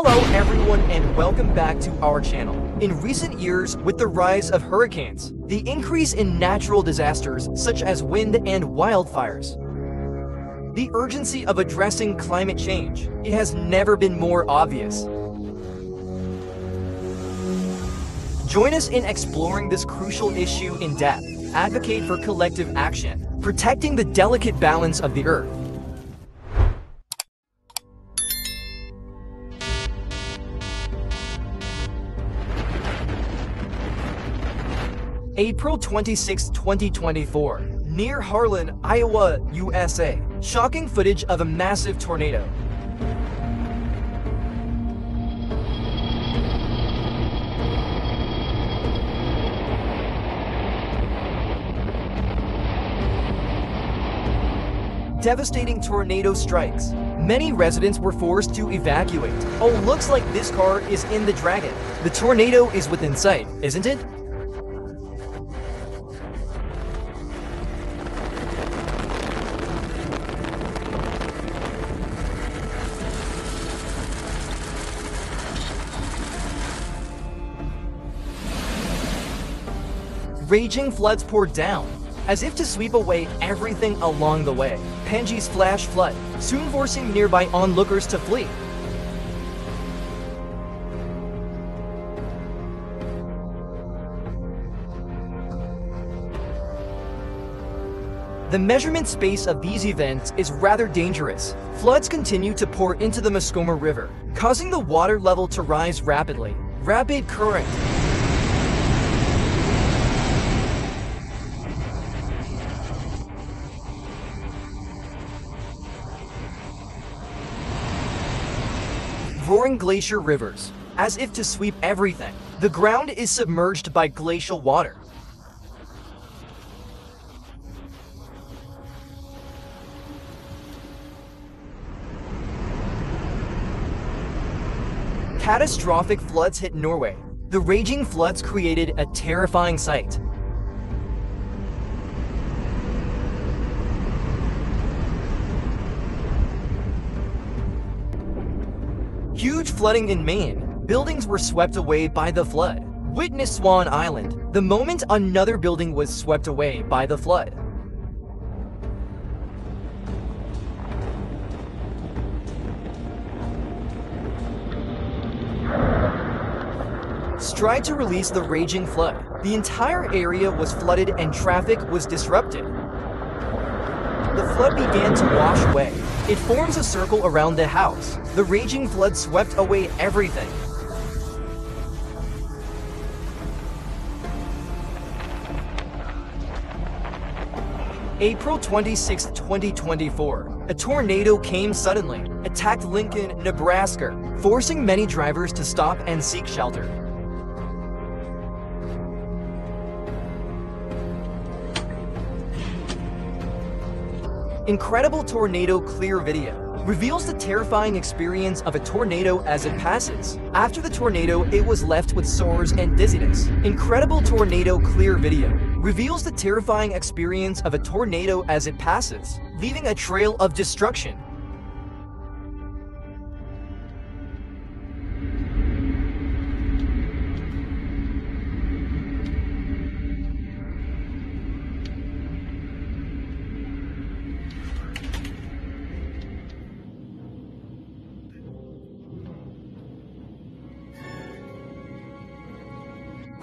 Hello everyone and welcome back to our channel. In recent years, with the rise of hurricanes, the increase in natural disasters such as wind and wildfires, the urgency of addressing climate change, it has never been more obvious. Join us in exploring this crucial issue in depth. Advocate for collective action, protecting the delicate balance of the earth. April 26, 2024, near Harlan, Iowa, USA. Shocking footage of a massive tornado. Devastating tornado strikes. Many residents were forced to evacuate. Oh, looks like this car is in the Dragon. The tornado is within sight, isn't it? Raging floods poured down, as if to sweep away everything along the way. Panji's flash flood, soon forcing nearby onlookers to flee. The measurement space of these events is rather dangerous. Floods continue to pour into the Muskoma River, causing the water level to rise rapidly. Rapid current roaring glacier rivers, as if to sweep everything. The ground is submerged by glacial water. Catastrophic floods hit Norway. The raging floods created a terrifying sight. Flooding in Maine. Buildings were swept away by the flood. Witness Swan Island, the moment another building was swept away by the flood. Tried to release the raging flood. The entire area was flooded and traffic was disrupted. The flood began to wash away. It forms a circle around the house. The raging flood swept away everything. April 26, 2024, a tornado came suddenly, attacked Lincoln, Nebraska, forcing many drivers to stop and seek shelter. Incredible Tornado Clear Video reveals the terrifying experience of a tornado as it passes. After the tornado, it was left with sores and dizziness. Incredible Tornado Clear Video reveals the terrifying experience of a tornado as it passes, leaving a trail of destruction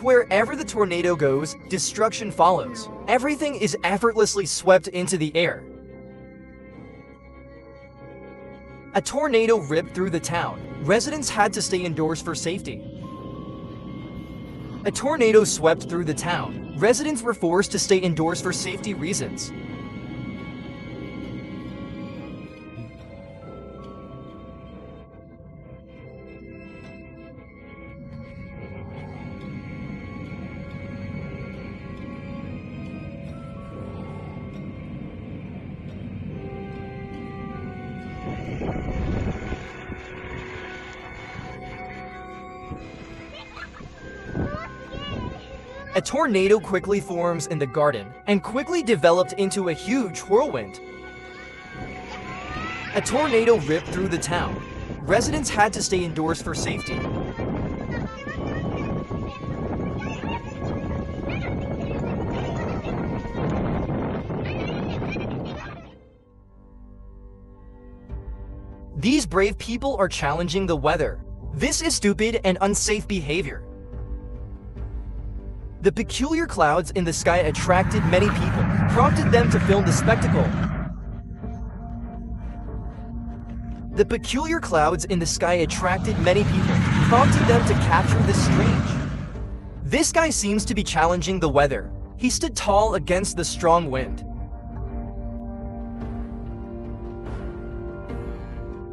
Wherever the tornado goes, destruction follows. Everything is effortlessly swept into the air. A tornado ripped through the town. Residents had to stay indoors for safety. A tornado swept through the town. Residents were forced to stay indoors for safety reasons. A tornado quickly forms in the garden and quickly developed into a huge whirlwind. A tornado ripped through the town. residents had to stay indoors for safety. Brave people are challenging the weather. This is stupid and unsafe behavior. The peculiar clouds in the sky attracted many people, prompted them to film the spectacle. The peculiar clouds in the sky attracted many people, prompted them to capture the strange. This guy seems to be challenging the weather. He stood tall against the strong wind.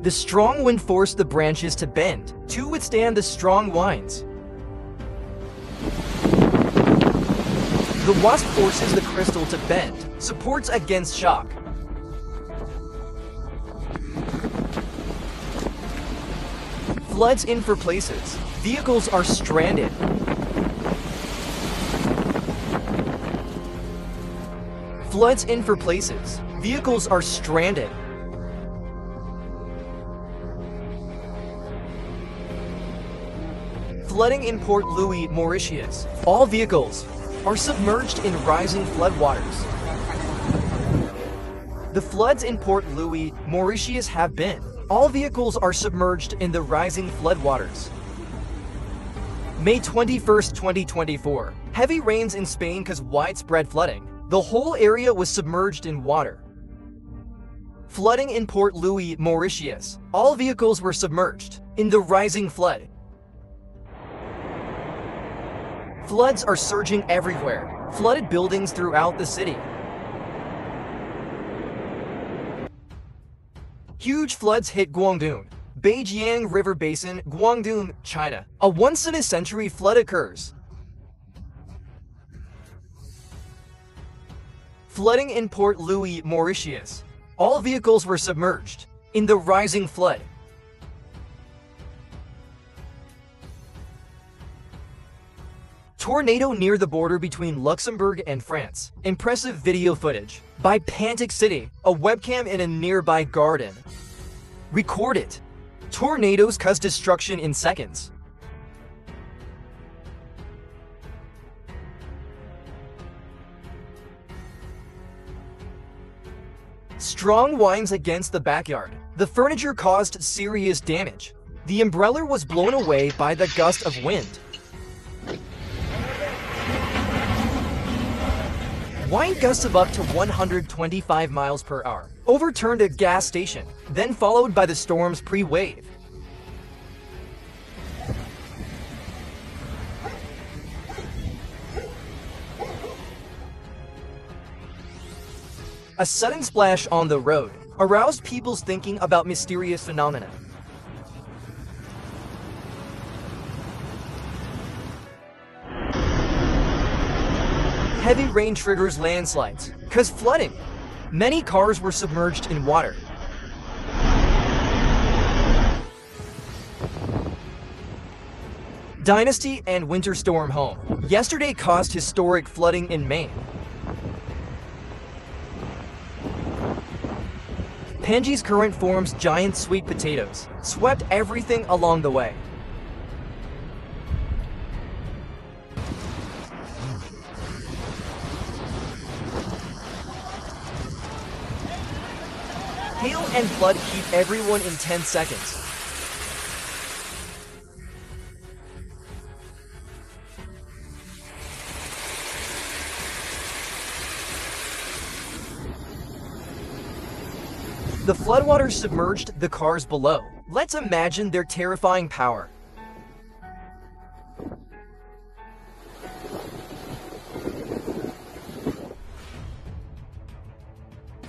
The strong wind forced the branches to bend to withstand the strong winds. The wasp forces the crystal to bend, supports against shock. Floods in for places. Vehicles are stranded. Floods in for places. Vehicles are stranded. Flooding in Port Louis, Mauritius. All vehicles are submerged in rising floodwaters. The floods in Port Louis, Mauritius have been. All vehicles are submerged in the rising floodwaters. May 21, 2024. Heavy rains in Spain cause widespread flooding. The whole area was submerged in water. Flooding in Port Louis, Mauritius. All vehicles were submerged in the rising flood. Floods are surging everywhere, flooded buildings throughout the city. Huge floods hit Guangdong, Beijiang River Basin, Guangdong, China. A once-in-a-century flood occurs. Flooding in Port Louis, Mauritius. All vehicles were submerged in the rising flood. Tornado near the border between Luxembourg and France. Impressive video footage by Pantic City, a webcam in a nearby garden. Record it. Tornadoes cause destruction in seconds. Strong winds against the backyard. The furniture caused serious damage. The umbrella was blown away by the gust of wind. Wind gusts of up to 125 miles per hour overturned a gas station, then followed by the storm's pre-wave. A sudden splash on the road aroused people's thinking about mysterious phenomena. Heavy rain triggers landslides, cause flooding. Many cars were submerged in water. Dynasty and Winter Storm home. Yesterday caused historic flooding in Maine. Panji's current forms giant sweet potatoes, swept everything along the way. And flood keep everyone in 10 seconds. The floodwaters submerged the cars below. Let's imagine their terrifying power.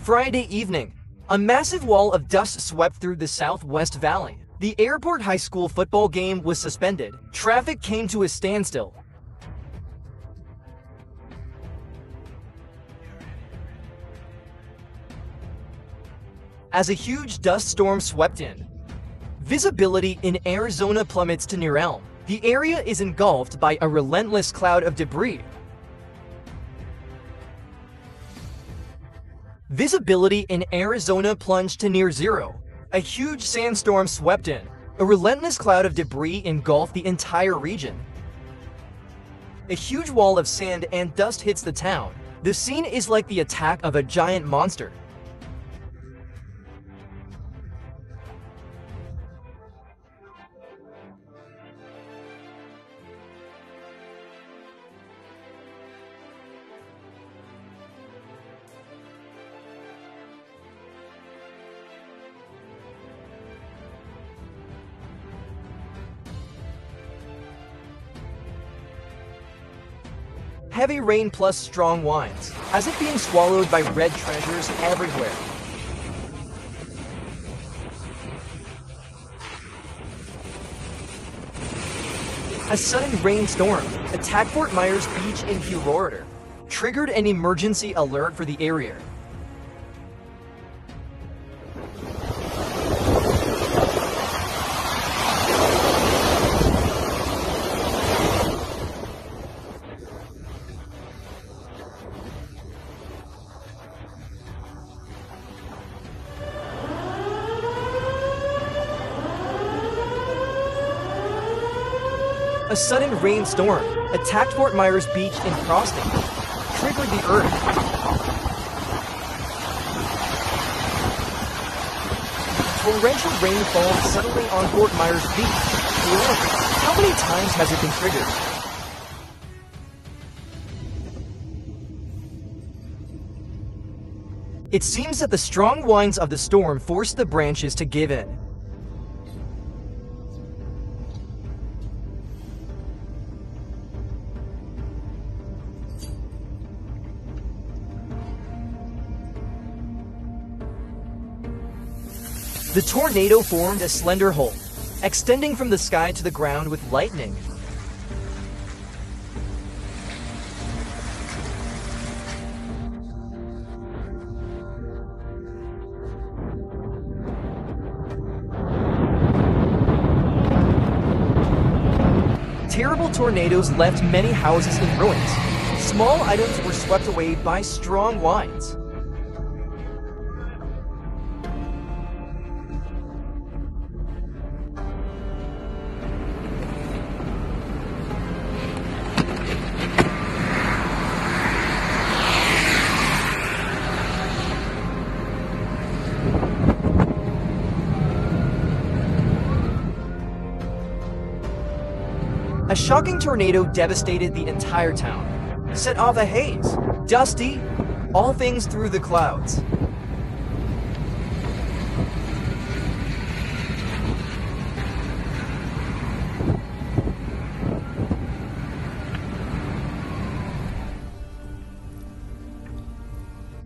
Friday evening, a massive wall of dust swept through the Southwest Valley. The airport high school football game was suspended. Traffic came to a standstill. As a huge dust storm swept in, visibility in Arizona plummets to near Elm. The area is engulfed by a relentless cloud of debris Visibility in Arizona plunged to near zero. A huge sandstorm swept in. A relentless cloud of debris engulfed the entire region. A huge wall of sand and dust hits the town. The scene is like the attack of a giant monster. Heavy rain plus strong winds, as if being swallowed by red treasures everywhere. A sudden rainstorm attacked Fort Myers Beach in Florida, triggered an emergency alert for the area. A sudden rainstorm attacked Fort Myers Beach in Frosting, triggered the earth. Torrential rain falls suddenly on Fort Myers Beach. How many times has it been triggered? It seems that the strong winds of the storm forced the branches to give in. The tornado formed a slender hole, extending from the sky to the ground with lightning. Terrible tornadoes left many houses in ruins. Small items were swept away by strong winds. Shocking tornado devastated the entire town, set off a haze, dusty, all things through the clouds.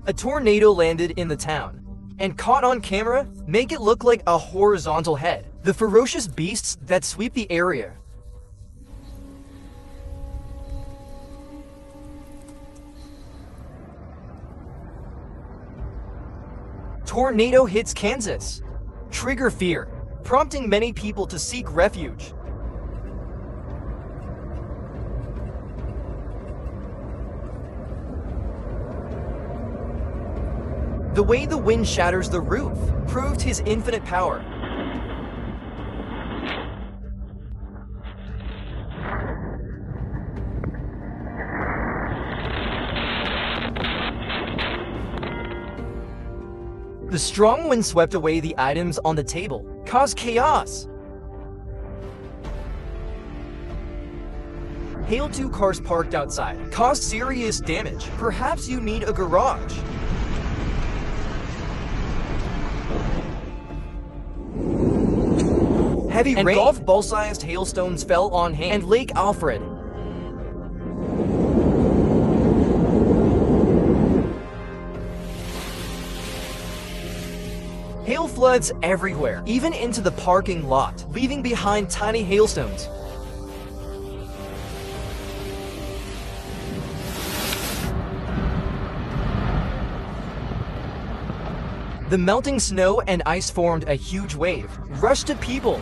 A tornado landed in the town, and caught on camera, make it look like a horizontal head. The ferocious beasts that sweep the area Tornado hits Kansas. Trigger fear, prompting many people to seek refuge. The way the wind shatters the roof proved his infinite power. The strong wind swept away the items on the table, caused chaos. Hail two cars parked outside, caused serious damage. Perhaps you need a garage. Heavy and rain. golf ball-sized hailstones fell on hand and Lake Alfred, floods everywhere, even into the parking lot, leaving behind tiny hailstones. The melting snow and ice formed a huge wave, rushed to people.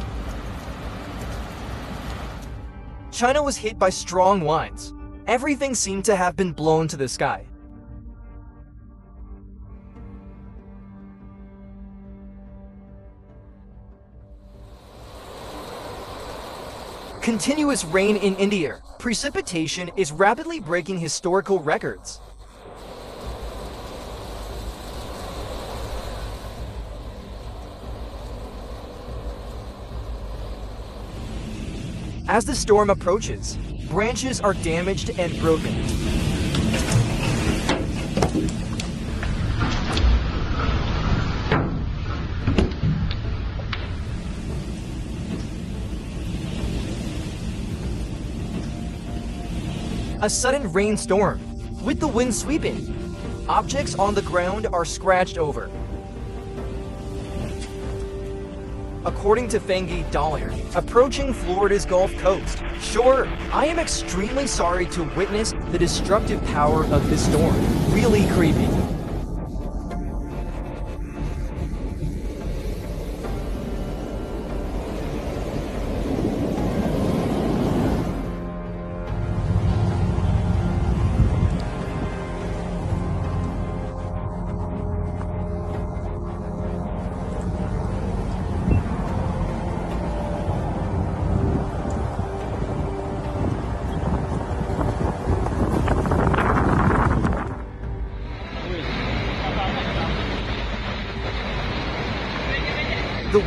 China was hit by strong winds. Everything seemed to have been blown to the sky. Continuous rain in India. Precipitation is rapidly breaking historical records. As the storm approaches, branches are damaged and broken. A sudden rainstorm, with the wind sweeping. Objects on the ground are scratched over. According to Fengi Dahlia, approaching Florida's Gulf Coast. Sure, I am extremely sorry to witness the destructive power of this storm. Really creepy.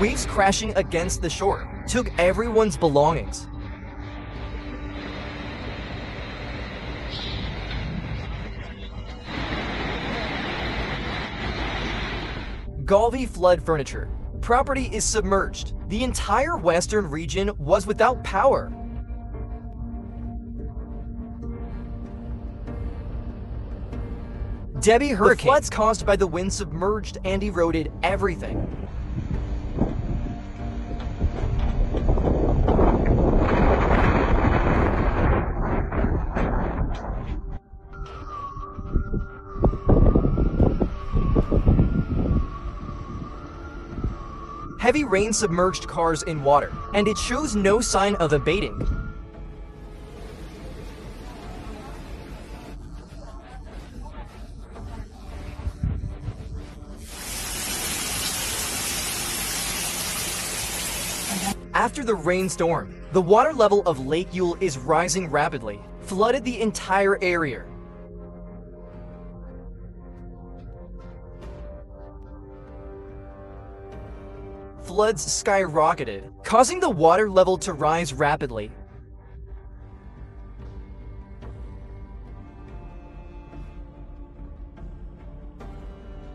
Waves crashing against the shore took everyone's belongings. Galvey flood furniture. Property is submerged. The entire western region was without power. Debbie Hurricane. The floods caused by the wind submerged and eroded everything. Heavy rain submerged cars in water, and it shows no sign of abating. After the rainstorm, the water level of Lake Eul is rising rapidly, flooded the entire area. Floods skyrocketed, causing the water level to rise rapidly.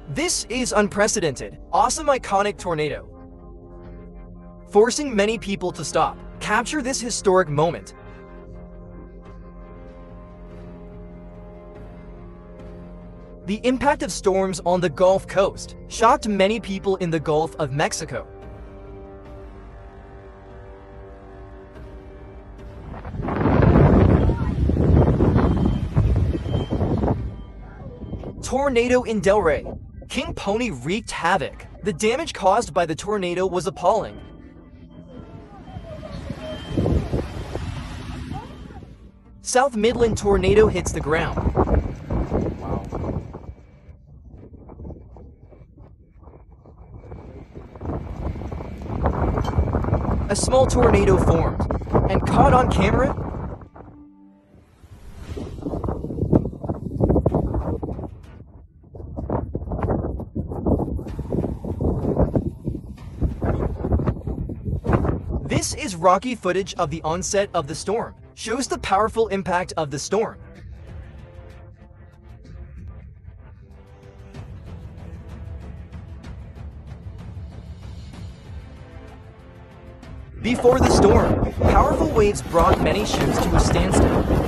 This is unprecedented, awesome iconic tornado. Forcing many people to stop, capture this historic moment. The impact of storms on the Gulf Coast shocked many people in the Gulf of Mexico. Tornado in Delray. King Pony wreaked havoc. The damage caused by the tornado was appalling. South Midland tornado hits the ground. A small tornado formed, and caught on camera, This is rocky footage of the onset of the storm. Shows the powerful impact of the storm. Before the storm, powerful waves brought many ships to a standstill.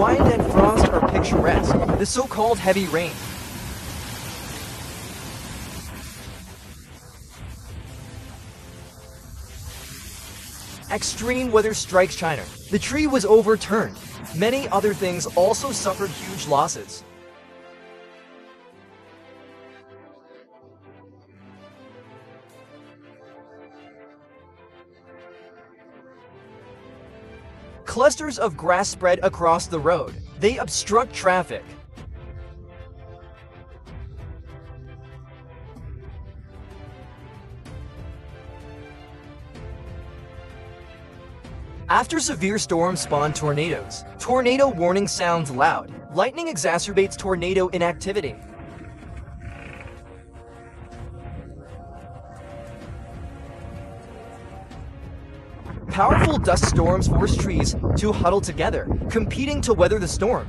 wind and frost are picturesque, the so-called heavy rain. Extreme weather strikes China. The tree was overturned. Many other things also suffered huge losses. Clusters of grass spread across the road. They obstruct traffic. After severe storms spawn tornadoes, tornado warning sounds loud. Lightning exacerbates tornado inactivity. Powerful dust storms force trees to huddle together, competing to weather the storm.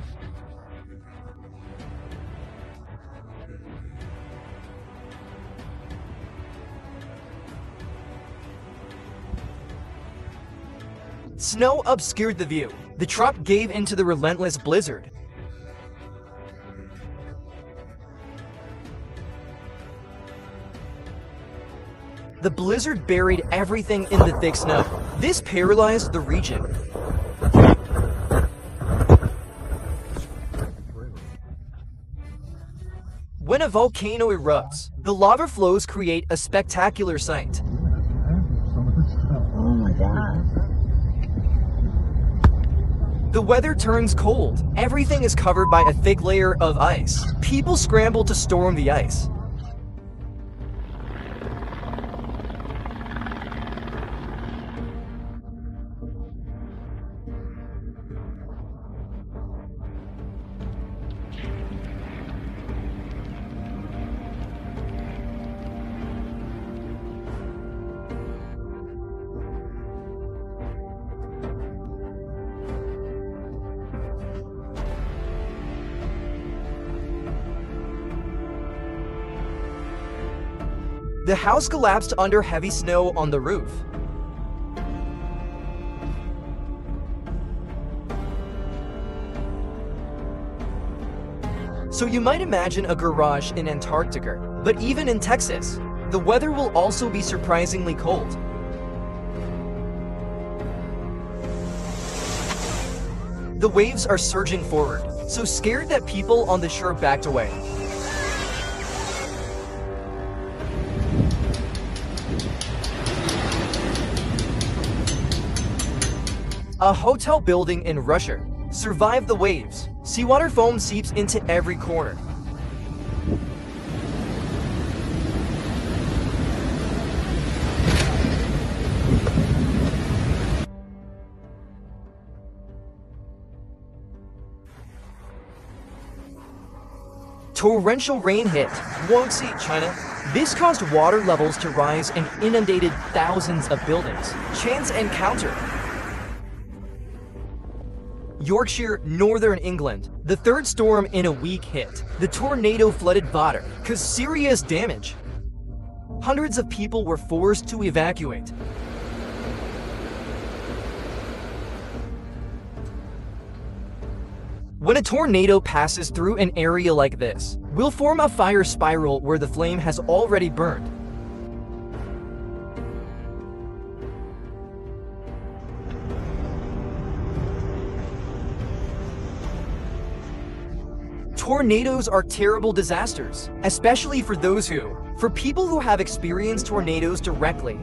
Snow obscured the view. The truck gave into the relentless blizzard. The blizzard buried everything in the thick snow. This paralyzed the region. When a volcano erupts, the lava flows create a spectacular sight. The weather turns cold. Everything is covered by a thick layer of ice. People scramble to storm the ice. The house collapsed under heavy snow on the roof. So you might imagine a garage in Antarctica, but even in Texas, the weather will also be surprisingly cold. The waves are surging forward, so scared that people on the shore backed away. A hotel building in Russia survived the waves. Seawater foam seeps into every corner. Torrential rain hit Guangxi, China. This caused water levels to rise and inundated thousands of buildings. Chance encounter Yorkshire, Northern England. The third storm in a week hit. The tornado flooded Vadar, caused serious damage. Hundreds of people were forced to evacuate. When a tornado passes through an area like this, will form a fire spiral where the flame has already burned. Tornadoes are terrible disasters, especially for those who, for people who have experienced tornadoes directly.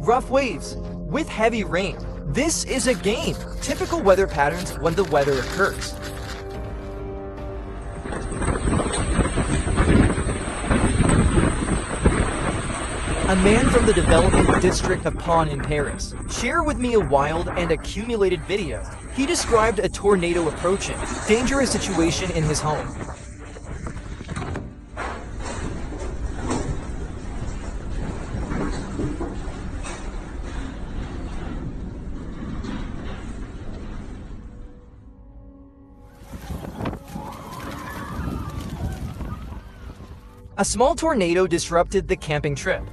Rough waves with heavy rain. This is a game. Typical weather patterns when the weather occurs. A man from the development district of Pont in Paris shared with me a wild and accumulated video. He described a tornado approaching, dangerous situation in his home. A small tornado disrupted the camping trip.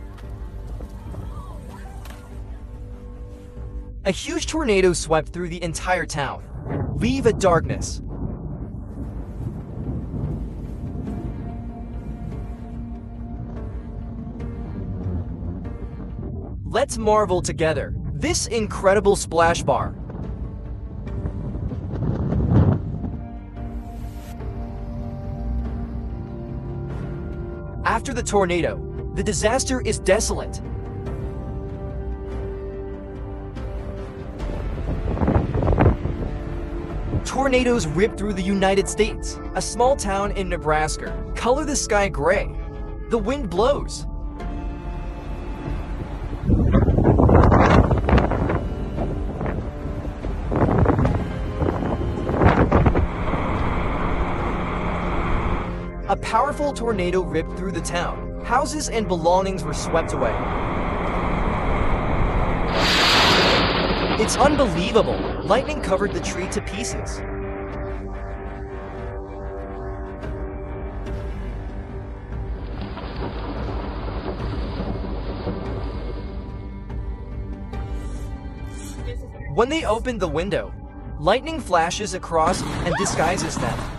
A huge tornado swept through the entire town. Leave a darkness. Let's marvel together. This incredible splash bar. After the tornado, the disaster is desolate. Tornadoes rip through the United States. A small town in Nebraska color the sky gray. The wind blows, A powerful tornado ripped through the town. Houses and belongings were swept away. It's unbelievable. Lightning covered the tree to pieces. When they opened the window, lightning flashes across and disguises them.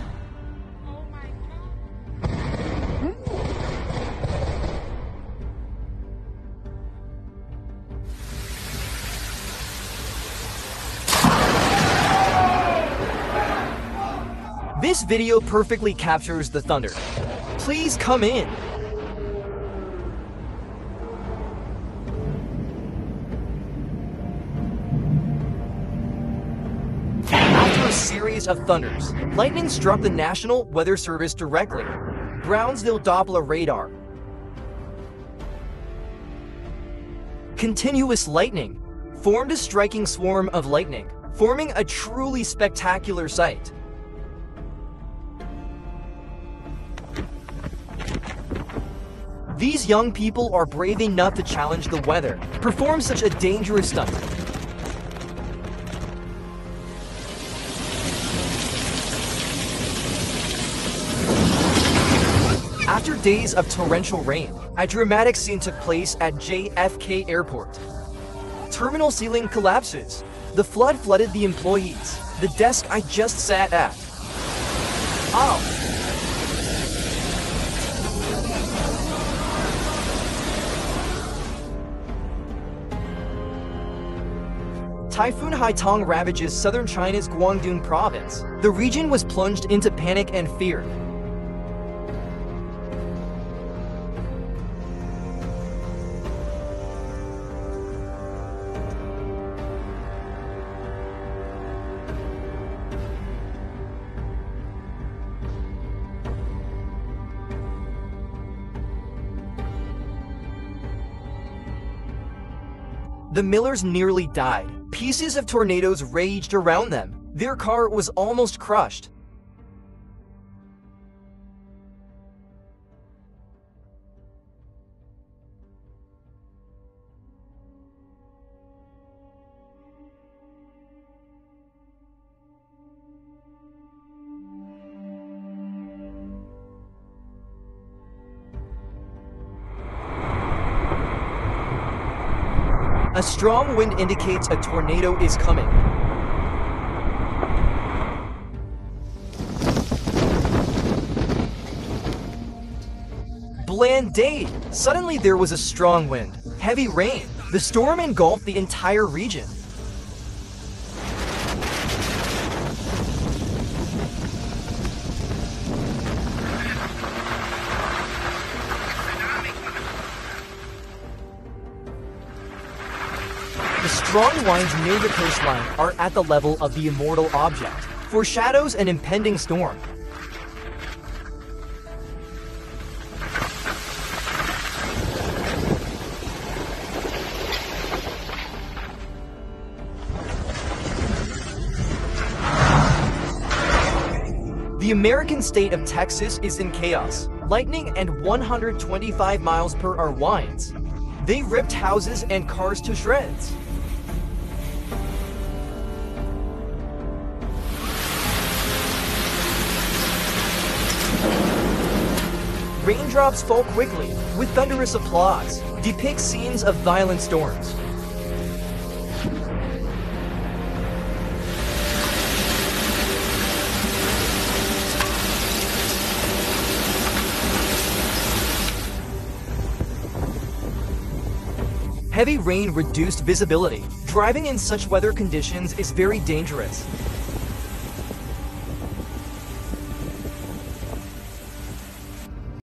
Video perfectly captures the thunder. Please come in. After a series of thunders, lightning struck the National Weather Service directly. Brownsville Doppler radar. Continuous lightning formed a striking swarm of lightning, forming a truly spectacular sight. These young people are brave enough to challenge the weather, perform such a dangerous stunt. After days of torrential rain, a dramatic scene took place at JFK Airport. Terminal ceiling collapses. The flood flooded the employees, the desk I just sat at. Ow! Typhoon Haitong ravages southern China's Guangdong province. The region was plunged into panic and fear. The Millers nearly died. Pieces of tornadoes raged around them. Their car was almost crushed. A strong wind indicates a tornado is coming. Bland day! Suddenly there was a strong wind, heavy rain. The storm engulfed the entire region. Winds near the coastline are at the level of the immortal object, foreshadows an impending storm. The American state of Texas is in chaos. Lightning and 125 miles per hour winds. They ripped houses and cars to shreds. Raindrops fall quickly, with thunderous applause, depict scenes of violent storms. Heavy rain reduced visibility. Driving in such weather conditions is very dangerous.